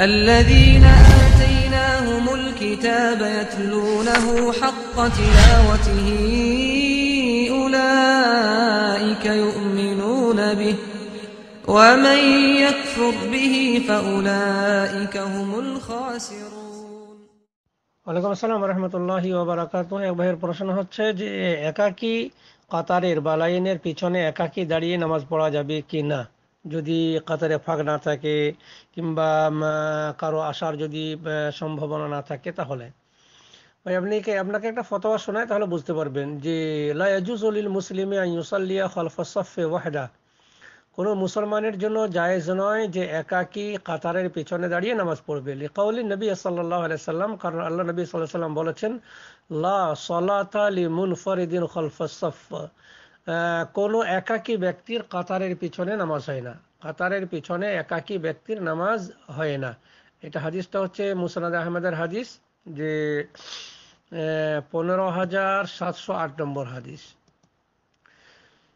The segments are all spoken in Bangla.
الذين آتيناهم الكتاب يتلونه حق تلاوته أولئك يؤمنون به ومن يكفر به فأولئك هم الخاسرون ওয়ালাইকুম আসসালাম রহমতুল্লাহি ওবরাকাত এক ভাইয়ের প্রশ্ন হচ্ছে যে একাকি কাতারের বা লাইনের পিছনে একাকি দাঁড়িয়ে নামাজ পড়া যাবে কি না যদি কাতারে ফাঁক না থাকে কিংবা কারও আসার যদি সম্ভাবনা না থাকে তাহলে। ভাই আপনি আপনাকে একটা ফতোয়া শোনায় তাহলে বুঝতে পারবেন যে লা ইয়াজুজু লিল মুসলিমি ইউসাল্লিয়া খালফা সাফে ওয়াহদা। কোনো মুসলমানের জন্য জায়েজ নয় যে একাকী কাতারের পিছনে দাঁড়িয়ে নামাজ পড়বে। লিকাউলি নবী আলাইহি সাল্লাম কারণ আল্লাহ নবী আলাইহি সাল্লাম বলেছেন লা সালাতা লি মুনফারিদিন খালফাস সাফ আহ, কোনো একাকী ব্যক্তির কাতারের পিছনে নামাজ হয় না। কাতারের পিছনে একাকী ব্যক্তির নামাজ হয় না। এটা হাদিসটা হচ্ছে মুসনাদ আহমেদের হাদিস, যে পনেরো হাজার সাতশো আট নম্বর হাদিস।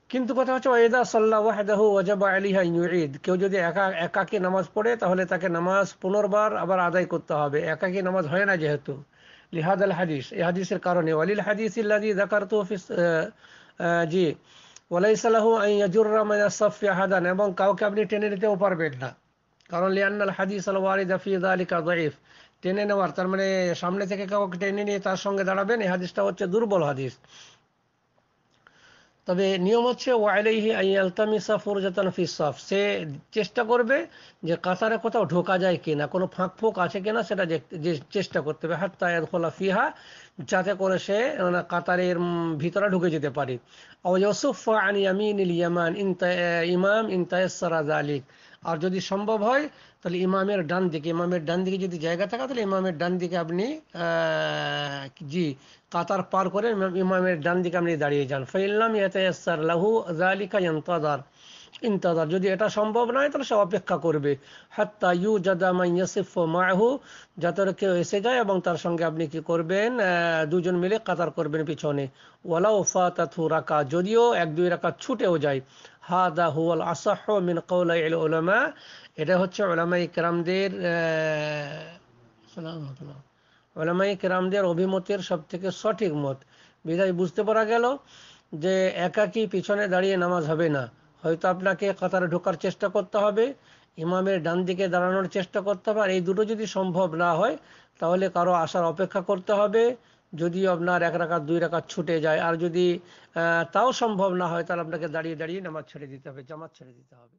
কিন্তু কথা হচ্ছে ওয়েদা সাল্লাহ ওয়াহদাহু ওয়াজাবা আলিহা ইউঈদ। কেউ যদি একা, একাকী নামাজ পড়ে, তাহলে তাকে নামাজ পুনর্বার আবার আদায় করতে হবে। একাকী নামাজ হয় না যেহেতু। লিহাদ আল হাদিস, এই হাদিসের কারণে। ওয়ালিল হাদিস ইল্লাদি যাকারতু ফি জি। ওয়ালাইসালাহু আন ইয়াজুররা মিন আস-সাফি আহাদান, এবং কাউকে আপনি টেনে নিতেও পারবেন না। কারণ লিয়ান্নাল হাদিস আল ওয়ারিদা ফি যালিকা যায়ীফ টেনে নেওয়ার, তার মানে সামনে থেকে কাউকে টেনে নিয়ে তার সঙ্গে দাঁড়াবেন, এই হাদিসটা হচ্ছে দুর্বল হাদিস। তবে নিয়ম হচ্ছে ওয়াইলাইহি আইয়ালতামিসা ফুরজাতান ফি সাফ সে চেষ্টা করবে যে কাতারে কোথাও ঢোকা যায় কিনা, কোনো ফাঁক ফোঁক আছে কিনা, সেটা চেষ্টা করতে হবে, হাত্তা ইয়াদখুলা ফিহা যাতে করে সে মানে কাতারের ভিতরে ঢুকে যেতে পারে। ইমাম ইনতায়াসসারা যালিক। আর যদি সম্ভব হয়, তাহলে ইমামের ডান দিকে, ইমামের ডান দিকে যদি জায়গা থাকে, তাহলে ইমামের ডান দিকে আপনি জি, কাতার পার করে ইমামের ডান দিকে আপনি দাঁড়িয়ে যান। ফাইল্লাম ইয়াতায়াসসার লাহু জালিকা ইনতাদার ইন্তাদার যদি এটা সম্ভব নয়, তাহলে সে অপেক্ষা করবে। হাত্তা ইউ জাদা মাইয়াসিফ মাহু, যাতে কেউ এসে যায় এবং তার সঙ্গে আপনি কি করবেন দুজন মিলে কাতার করবেন পিছনে। ওয়ালাউ ফাতাথু রাকা যদিও এক দুই রাকা ছুটেও যায়। হাদা হুয়াল আসাহ মিন কওলাই উলামা, এটা হচ্ছে ওলামাই কেরামদের ওলামাই কেরামদের অভিমতের সব থেকে সঠিক মত। বিদায় বুঝতে পারা গেল যে একাকী পিছনে দাঁড়িয়ে নামাজ হবে না। হয়তো আপনাকে কাতারে ঢোকার চেষ্টা করতে হবে, ইমামের ডান দিকে দাঁড়ানোর চেষ্টা করতে হবে, আর এই দুটো যদি সম্ভব না হয়, তাহলে কারও আসার অপেক্ষা করতে হবে। যদি আপনার এক রাখার দুই রাখার ছুটে যায়, আর যদি তাও সম্ভব না হয়, তাহলে আপনাকে দাঁড়িয়ে দাঁড়িয়ে নামাজ ছেড়ে দিতে হবে, জামাত ছেড়ে দিতে হবে।